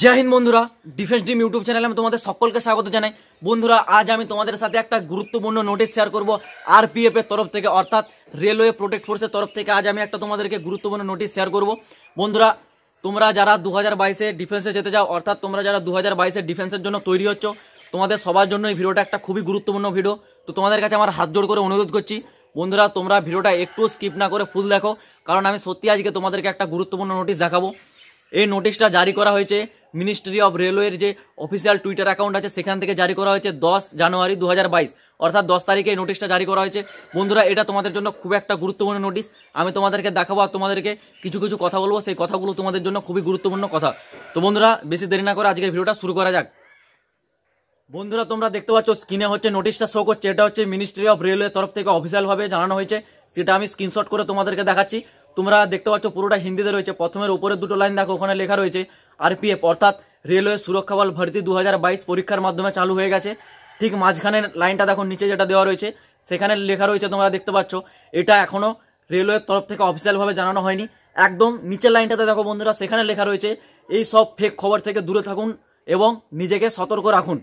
জয় হিন্দ বন্ধুরা defence team YouTube চ্যানেলে আমি তোমাদের সকলকে স্বাগত জানাই। বন্ধুরা, আজ আমি তোমাদের সাথে একটা গুরুত্বপূর্ণ নোটিশ শেয়ার করব আরপিএফ এর তরফ থেকে, অর্থাৎ রেলওয়ে প্রোটেক্ট ফোর্সের তরফ থেকে আজ আমি একটা তোমাদেরকে গুরুত্বপূর্ণ নোটিশ শেয়ার করব। বন্ধুরা, তোমরা যারা দু হাজার বাইশে ডিফেন্সে যেতে যাও অর্থাৎ তোমরা যারা দু হাজার বাইশে ডিফেন্সের জন্য তৈরি হচ্ছ, তোমাদের সবার জন্য এই ভিডিওটা একটা খুবই গুরুত্বপূর্ণ ভিডিও তো তোমাদের কাছে আমার হাত জোড় করে অনুরোধ করছি, বন্ধুরা, তোমরা ভিডিওটা একটু স্কিপ না করে ফুল দেখো, কারণ আমি সত্যি আজকে তোমাদেরকে একটা গুরুত্বপূর্ণ নোটিশ দেখাবো। এই নোটিশটা জারি করা হয়েছে মিনিস্ট্রি অফ রেলওয়ের যে অফিসিয়াল টুইটার অ্যাকাউন্ট আছে, সেখান থেকে জারি করা হয়েছে দশ জানুয়ারি দু হাজার বাইশ। অর্থাৎ দশ তারিখে এই নোটিশটা জারি করা হয়েছে। বন্ধুরা, এটা তোমাদের জন্য খুব একটা গুরুত্বপূর্ণ নোটিশ আমি তোমাদেরকে দেখাবো আর তোমাদেরকে কিছু কিছু কথা বলব। সেই কথাগুলো তোমাদের জন্য খুবই গুরুত্বপূর্ণ কথা। তো বন্ধুরা, বেশি দেরি না করে আজকের ভিডিওটা শুরু করা যাক। বন্ধুরা, তোমরা দেখতে পাচ্ছ স্ক্রিনে হচ্ছে নোটিশটা শো করছে। এটা হচ্ছে মিনিস্ট্রি অফ রেলওয়ে তরফ থেকে অফিসিয়াল ভাবে জানানো হয়েছে। সেটা আমি স্ক্রিনশট করে তোমাদেরকে দেখাচ্ছি। তোমরা দেখতে পাচ্ছ পুরোটা হিন্দিতে রয়েছে। প্রথমের উপরে দুটো লাইন দেখো, ওখানে লেখা রয়েছে আরপিএফ, অর্থাৎ রেলওয়ে সুরক্ষা বল ভর্তি দু হাজার বাইশ পরীক্ষার মাধ্যমে চালু হয়ে গেছে। ঠিক মাঝখানে লাইনটা দেখো, নিচে যেটা দেওয়া রয়েছে, সেখানে লেখা রয়েছে, তোমরা দেখতে পাচ্ছ। এটা এখনও রেলওয়ের তরফ থেকে অফিসিয়াল ভাবে জানানো হয়নি। একদম নিচের লাইনটাতে দেখো বন্ধুরা, সেখানে লেখা রয়েছে, এই সব ফেক খবর থেকে দূরে থাকুন এবং নিজেকে সতর্ক রাখুন।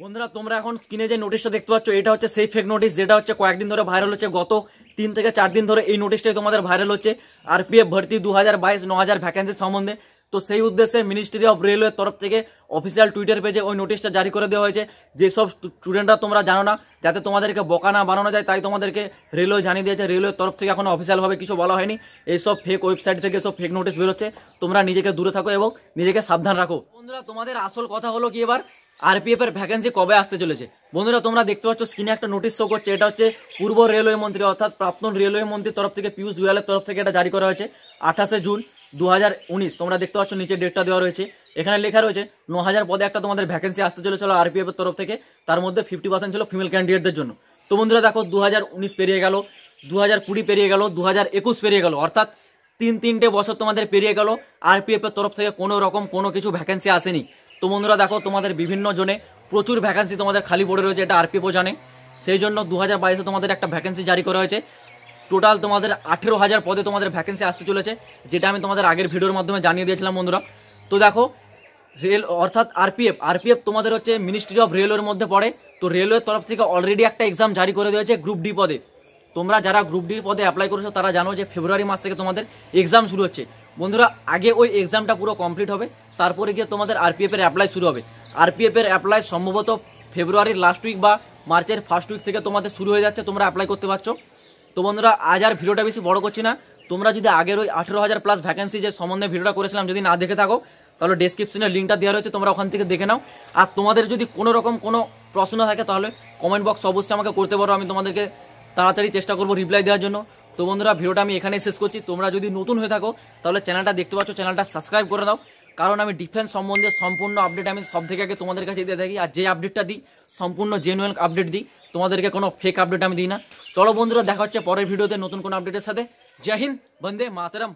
বন্ধুরা, তোমরা এখন স্ক্রিনে যে নোটিশটা দেখতে পাচ্ছ, এটা হচ্ছে সেই ফেক নোটিশ যেটা হচ্ছে কয়েকদিন ধরে ভাইরাল হচ্ছে। গত তিন থেকে চার দিন ধরে এই নোটিশটাই তোমাদের ভাইরাল হচ্ছে। আরপিএফ ভর্তি দু হাজার বাইশ ন হাজার ভ্যাকেন্সি সম্বন্ধে। তো সেই উদ্দেশ্যে মিনিস্ট্রি অফ রেলওয়ের তরফ থেকে অফিসিয়াল টুইটার পেজে ওই নোটিশটা জারি করে দেওয়া হয়েছে যেসব স্টুডেন্টরা তোমরা জানো না, যাতে তোমাদেরকে বকা না বানানো যায়, তাই তোমাদেরকে রেলওয়ে জানিয়ে দিয়েছে। রেলওয়ের তরফ থেকে এখনও অফিসিয়ালভাবে কিছু বলা হয়নি। এইসব ফেক ওয়েবসাইট থেকে সব ফেক নোটিশ বেরোচ্ছে। তোমরা নিজেকে দূরে থাকো এবং নিজেকে সাবধান রাখো। বন্ধুরা, তোমাদের আসল কথা হলো কি এবার? আরপিএফ এর ভ্যাকেন্সি কবে আসতে চলেছে? বন্ধুরা, তোমরা দেখতে পাচ্ছ স্ক্রিনে একটা নোটিশ শো করছে। এটা হচ্ছে পূর্ব রেলওয়ে মন্ত্রী, অর্থাৎ প্রাক্তন রেলওয়ে মন্ত্রীর তরফ থেকে, পীয়ূষ গোয়ালের তরফ থেকে এটা জারি করা হয়েছে। আঠাশে জুন দু হাজার উনিশ, তোমরা দেখতে পাচ্ছ নিচে ডেটটা দেওয়া রয়েছে। এখানে লেখা রয়েছে ন হাজার পদে একটা তোমাদের ভ্যাকেন্সি আসতে চলেছিল আরপিএফ এর তরফ থেকে, তার মধ্যে ফিফটি পার্সেন্ট ছিল ফিমেল ক্যান্ডিডেটদের জন্য। তো বন্ধুরা দেখো, দু হাজার উনিশ পেরিয়ে গেল, দু হাজার কুড়ি পেরিয়ে গেল, দু হাজার একুশ পেরিয়ে গেল, অর্থাৎ তিন তিনটে বছর তোমাদের পেরিয়ে গেল আরপিএফ এর তরফ থেকে কোনো রকম কোনো কিছু ভ্যাকেন্সি আসেনি। তো বন্ধুরা দেখো, তোমাদের বিভিন্ন জনে প্রচুর ভ্যাকেন্সি তোমাদের খালি পড়ে রয়েছে, এটা আরপিএফও জানে। সেই জন্য দু হাজার তোমাদের একটা ভ্যাকেন্সি জারি করা হয়েছে। টোটাল তোমাদের আঠেরো হাজার পদে তোমাদের ভ্যাকেন্সি আসতে চলেছে, যেটা আমি তোমাদের আগের ভিডিওর মাধ্যমে জানিয়ে দিয়েছিলাম বন্ধুরা। তো দেখো রেল অর্থাৎ আরপিএফ আরপিএফ তোমাদের হচ্ছে মিনিস্ট্রি অফ রেলওয়ের মধ্যে পড়ে। তো রেলওয়ের তরফ থেকে অলরেডি একটা এক্সাম জারি করে দিয়েছে গ্রুপ ডি পদে। তোমরা যারা গ্রুপ ডি পদে অ্যাপ্লাই করেছ, তারা জানো যে ফেব্রুয়ারি মাস থেকে তোমাদের এক্সাম শুরু হচ্ছে। বন্ধুরা, আগে ওই এক্সামটা পুরো কমপ্লিট হবে, তারপরে গিয়ে তোমাদের আরপিএফ এর অ্যাপ্লাই শুরু হবে। আরপিএফ এর অ্যাপ্লাই সম্ভবত ফেব্রুয়ারির লাস্ট উইক বা মার্চের ফার্স্ট উইক থেকে তোমাদের শুরু হয়ে যাচ্ছে, তোমরা অ্যাপ্লাই করতে পারছ। তো বন্ধুরা, আজ আর ভিডিওটা বেশি বড় করছি না। তোমরা যদি আগের ওই আঠেরো হাজার প্লাস ভ্যাকেন্সি যে সম্বন্ধে ভিডিওটা করেছিলাম, যদি না দেখে থাকো, তাহলে ডেসক্রিপশনে লিঙ্কটা দেওয়া রয়েছে, তোমরা ওখান থেকে দেখে নাও। আর তোমাদের যদি কোনো রকম কোনো প্রশ্ন থাকে, তাহলে কমেন্ট বক্স অবশ্যই আমাকে করতে পারো, আমি তোমাদেরকে তাড়াতাড়ি চেষ্টা করব রিপ্লাই দেওয়ার জন্য। তো বন্ধুরা, ভিডিওটা আমি এখানেই শেষ করছি। তোমরা যদি নতুন হয়ে থাকো, তাহলে চ্যানেলটা দেখতে পাচ্ছ চ্যানেলটা সাবস্ক্রাইব করে দাও কারণ আমি ডিফেন্স সম্বন্ধে সম্পূর্ণ আপডেট আমি সব থেকে আগে তোমাদের কাছে দিয়ে থাকি, আর যে আপডেটটা দিই, সম্পূর্ণ জেনুয়েল আপডেট দিই, তোমাদেরকে কোনো ফেক আপডেট আমি দিই না। চলো বন্ধুরা দেখা হচ্ছে পরের ভিডিওতে নতুন কোনো আপডেটের সাথে। জয় হিন্দ বন্দে মাতরম।